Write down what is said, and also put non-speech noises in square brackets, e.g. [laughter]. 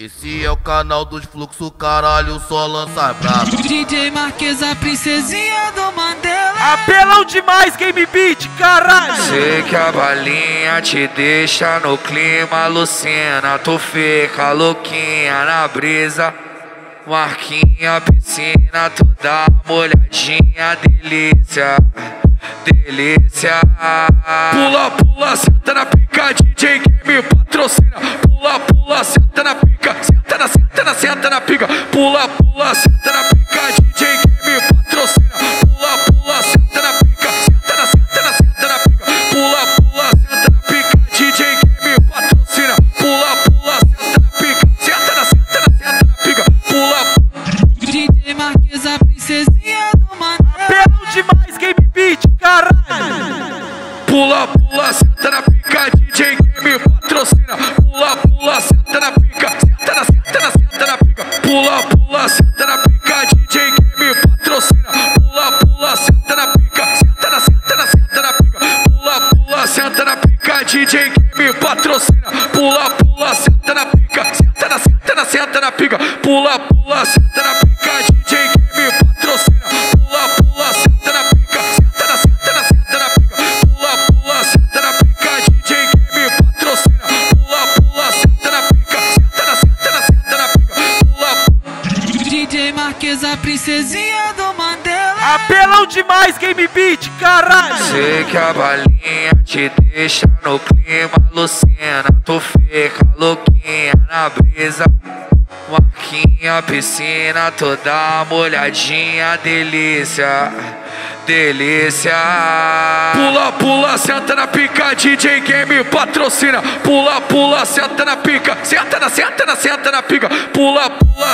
Esse é o canal dos fluxos, caralho, só lança brabo. [laughs] DJ Marquesa, princesinha do Mandela. Apelão demais, Game Beat, caralho! Sei que a balinha te deixa no clima, alucina. Tu fica louquinha na brisa. Marquinha, piscina, tu dá uma olhadinha, delícia, delícia. Pula, pula, senta na pica, DJ Game patrocina. DJ Marquesa, princesinha do Mandela. DJ Marquesa, princesinha do Mandela. Apelão demais, Game Beat, caralho! Sei que a balinha te deixa no clima, alucina. Tu fica louquinha na brisa. Marquinha, piscina, tu dá uma olhadinha, delícia, delícia. Pula, pula, senta na pica, DJ Game patrocina. Pula, pula, senta na pica, senta na, senta na, senta na pica. Pula, pula,